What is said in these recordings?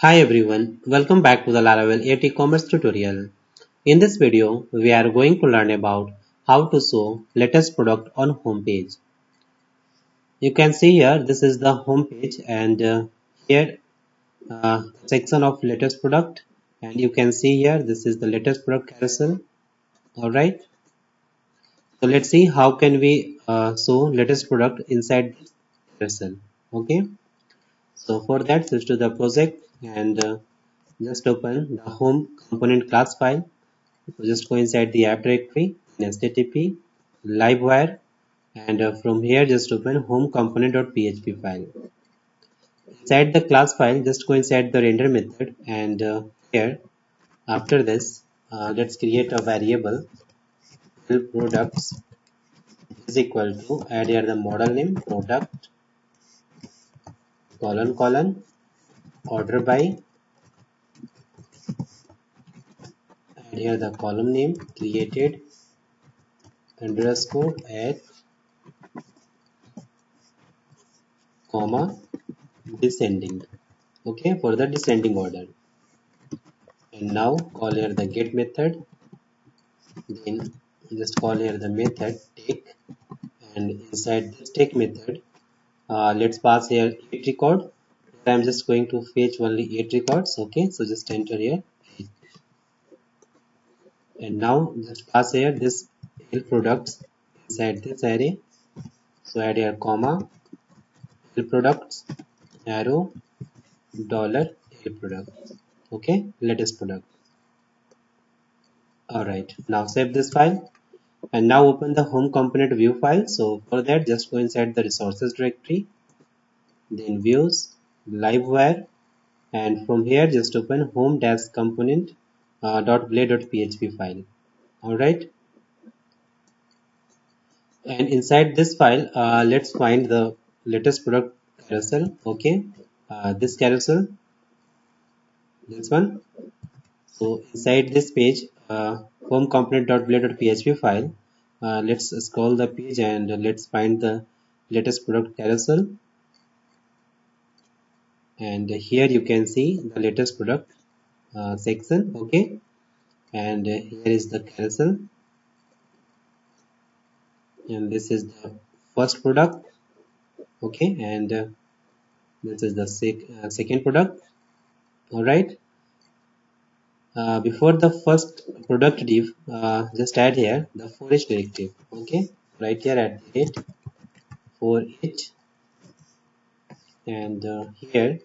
Hi everyone, welcome back to the Laravel 8 e-commerce tutorial. In this video, we are going to learn about how to show latest product on homepage. You can see here, this is the homepage and uh, here uh, section of latest product and you can see here, this is the latest product carousel. Alright. So let's see how can we uh, show latest product inside this carousel. Okay. So for that, switch to the project and uh, just open the home component class file. So just go inside the app directory in http livewire and uh, from here just open home component.php file. Inside the class file just go inside the render method and uh, here after this uh, let's create a variable products is equal to add here the model name product colon colon order by. And here the column name created. Underscore at comma descending. Okay for the descending order. And now call here the get method. Then just call here the method take. And inside this take method uh, let's pass here 8 record I'm just going to fetch only 8 records okay? So just enter here. And now just pass here this L products. Inside this array. So add here comma L products arrow dollar L product okay? Let latest product. Alright now save this file. And now open the home component view file. So for that just go inside the resources directory then views livewire and from here just open home dash component uh, .blade.php file. All right. And inside this file uh, let's find the latest product carousel. Okay. Uh, this carousel. This one. So inside this page uh, home component.blade.php file. Uh, let's scroll the page and let's find the latest product carousel and here you can see the latest product uh, section okay? And here is the carousel and this is the first product okay? And uh, this is the sec uh, second product all right uh, before the first product div uh, just add here the for each directive okay? Right here at it for each and uh, here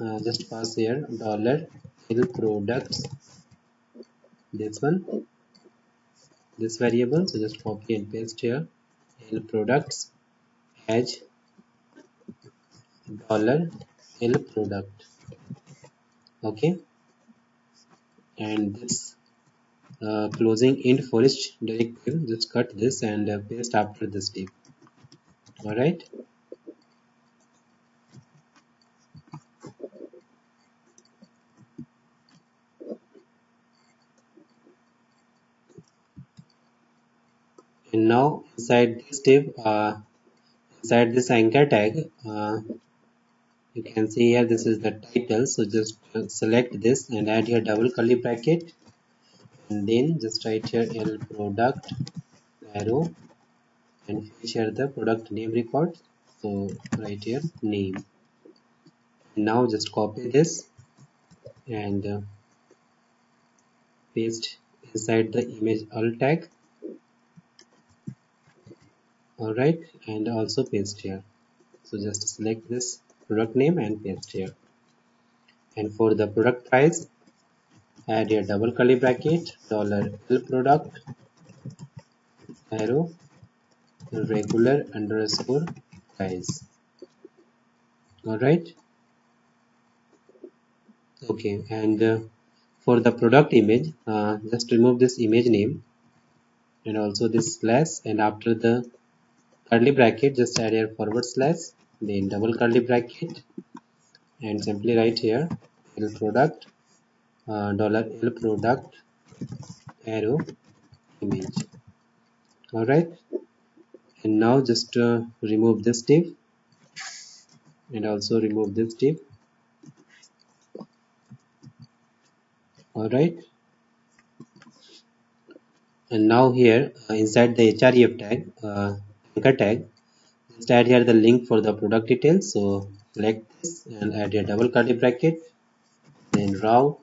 uh, just pass here dollar l products. This one. This variable so just copy and paste here. L products edge dollar l product. Okay. And this uh, closing int for each directive just cut this and uh, paste after this div all right and now inside this div uh, inside this anchor tag uh, you can see here this is the title. So just select this and add here double curly bracket. And then just write here l product arrow and here the product name record. So write here name. Now just copy this and uh, paste inside the image alt tag alright and also paste here. So just select this product name and paste here. And for the product price add a double curly bracket dollar l product arrow regular underscore price. Alright okay and uh, for the product image uh, just remove this image name and also this slash and after the curly bracket just add here forward slash then double curly bracket. And simply write here l product uh, dollar l product arrow image. All right. And now just uh, remove this div and also remove this div. Alright and now here uh, inside the href tag uh, anchor tag. Just add here the link for the product details. So select this and add a double curly bracket. Then route.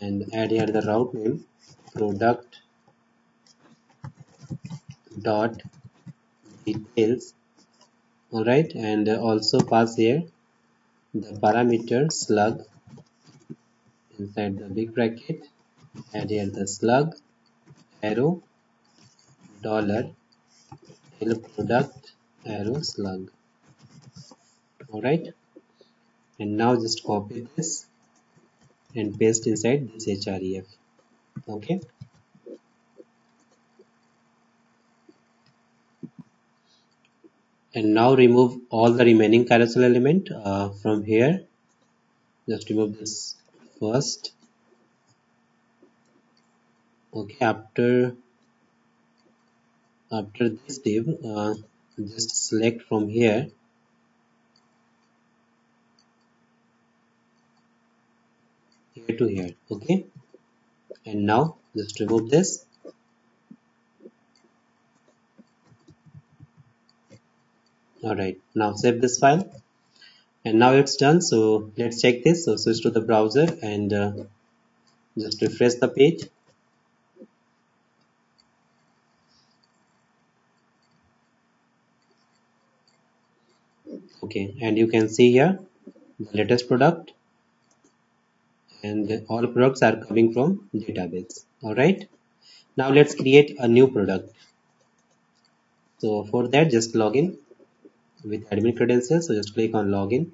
And add here the route name product dot details. All right. And also pass here the parameter slug inside the big bracket. Add here the slug arrow dollar l product arrow slug. All right. And now just copy this and paste inside this href okay. And now remove all the remaining carousel element uh, from here. Just remove this first. Okay after after this div uh, just select from here. Here to here okay? And now just remove this. Alright now save this file. And now it's done so let's check this. So switch to the browser and uh, just refresh the page okay and you can see here the latest product and all products are coming from database. All right? Now let's create a new product. So for that just log in with admin credentials. So just click on login.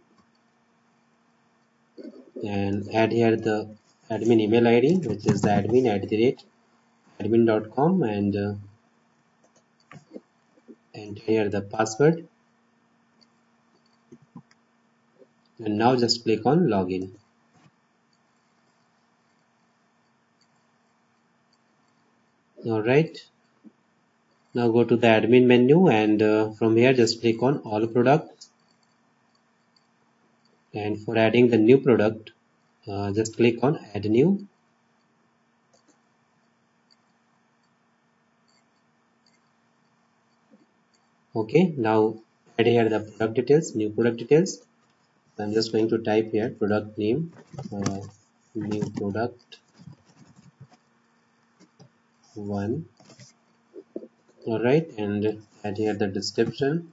And add here the admin email id which is the admin at the rate admin.com and uh, enter here the password and now just click on login. All right now go to the admin menu and uh, from here just click on all products and for adding the new product uh, just click on add new. Okay now add here the product details new product details I'm just going to type here product name uh, new product one. All right and add here the description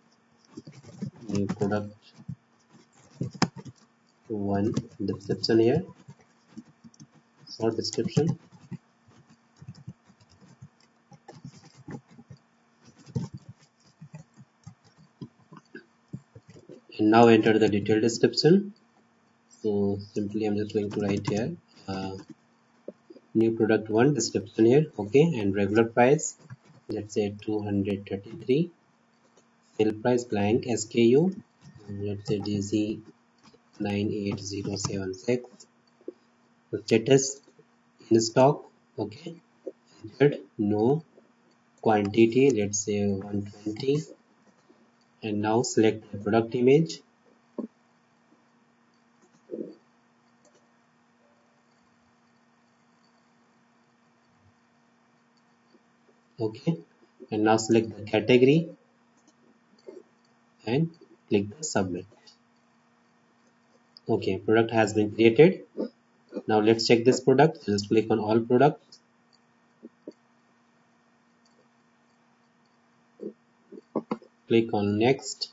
new product one description here short description and now enter the detailed description. So simply I'm just going to write here uh, new product one description here okay and regular price let's say 233 sale price blank SKU let's say DZ 98076 status in stock okay entered no quantity let's say 120 and now select the product image. Okay. And now select the category. And click the submit. Okay product has been created. Now let's check this product. Just click on all products click on next.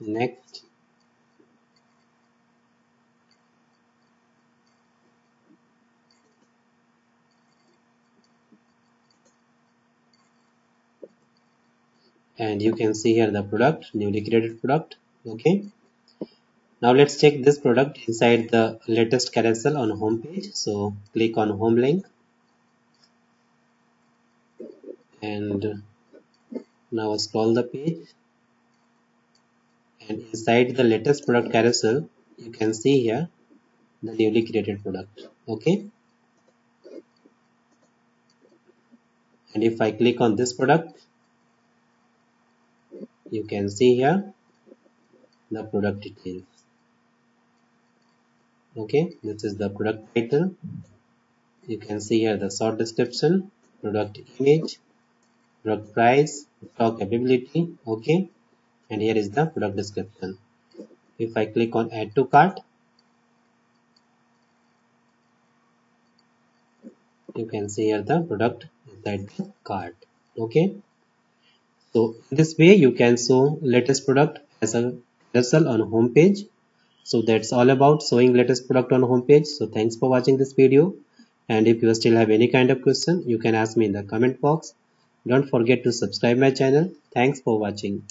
Next. And you can see here the product newly created product. Okay. Now let's check this product inside the latest carousel on home page. So click on home link. And now scroll the page. And inside the latest product carousel you can see here the newly created product. Okay? And if I click on this product you can see here the product details. Okay? This is the product title. You can see here the short description product image product price stock availability okay? And here is the product description. If I click on add to cart you can see here the product inside the cart okay? So this way you can show latest product as a carousel on home page. So that's all about showing latest product on home page. So thanks for watching this video. And if you still have any kind of question you can ask me in the comment box don't forget to subscribe my channel. Thanks for watching